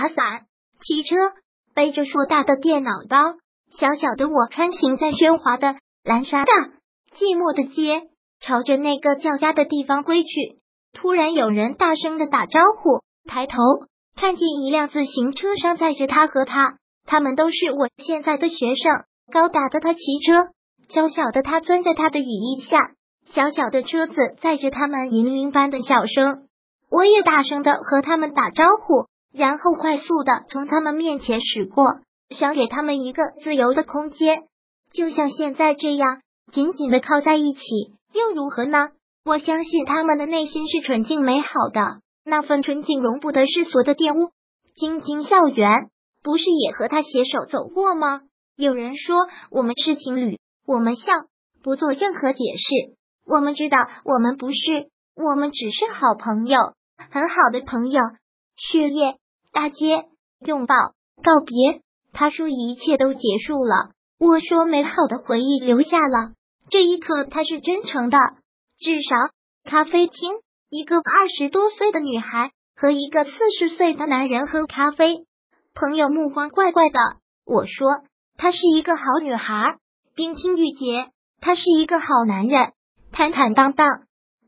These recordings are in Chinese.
打伞、骑车，背着硕大的电脑包。小小的我穿行在喧哗的蓝沙大寂寞的街，朝着那个叫家的地方归去。突然有人大声的打招呼，抬头看见一辆自行车上载着他和他，他们都是我现在的学生。高大的他骑车，娇小的他钻在他的羽翼下，小小的车子载着他们银铃般的笑声。我也大声的和他们打招呼，然后快速的从他们面前驶过。想给他们一个自由的空间，就像现在这样紧紧的靠在一起，又如何呢？我相信他们的内心是纯净美好的，那份纯净容不得世俗的玷污。晶晶校园不是也和他携手走过吗？有人说我们是情侣，我们笑，不做任何解释。我们知道我们不是，我们只是好朋友，很好的朋友。血液，大街，拥抱，告别。他说：“一切都结束了。”我说：“美好的回忆留下了。”这一刻，他是真诚的。至少，咖啡厅，一个二十多岁的女孩和一个四十岁的男人喝咖啡。朋友目光怪怪的。我说：“她是一个好女孩，冰清玉洁；他是一个好男人，坦坦荡荡。”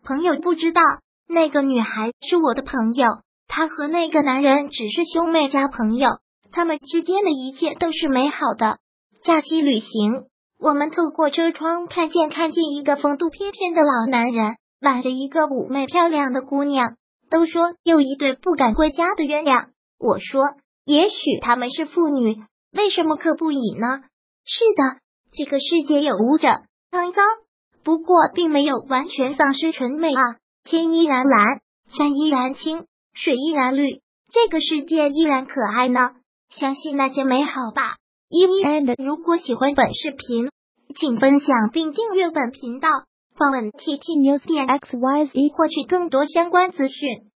朋友不知道，那个女孩是我的朋友，她和那个男人只是兄妹加朋友。他们之间的一切都是美好的。假期旅行，我们透过车窗看见看见一个风度翩翩的老男人挽着一个妩媚漂亮的姑娘。都说又一对不敢归家的鸳鸯。我说，也许他们是父女，为什么可不以呢？是的，这个世界有污者肮脏，不过并没有完全丧失纯美啊。天依然蓝，山依然青，水依然绿，这个世界依然可爱呢。相信那些美好吧，依然的。如果喜欢本视频，请分享并订阅本频道，访问 T T News 点 X Y Z 获取更多相关资讯。